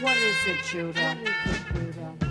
What is it, Judah? What is it, Judah?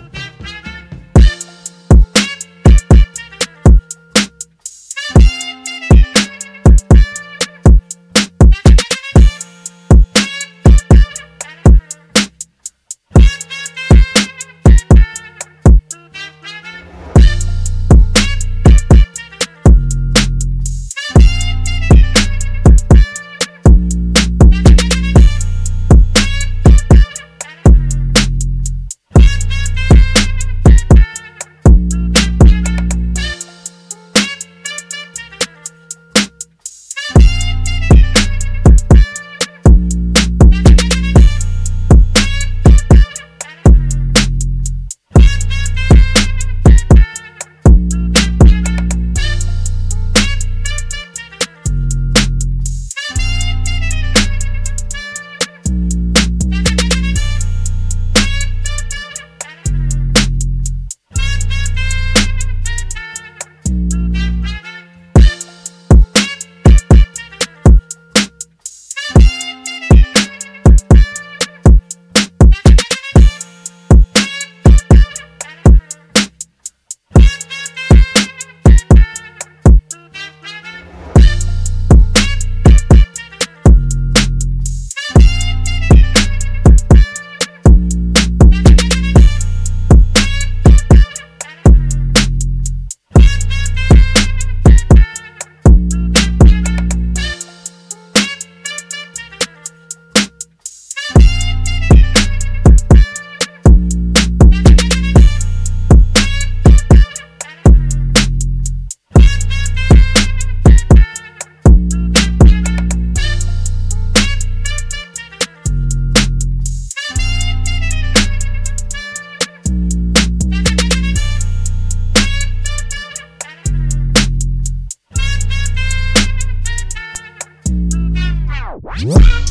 What?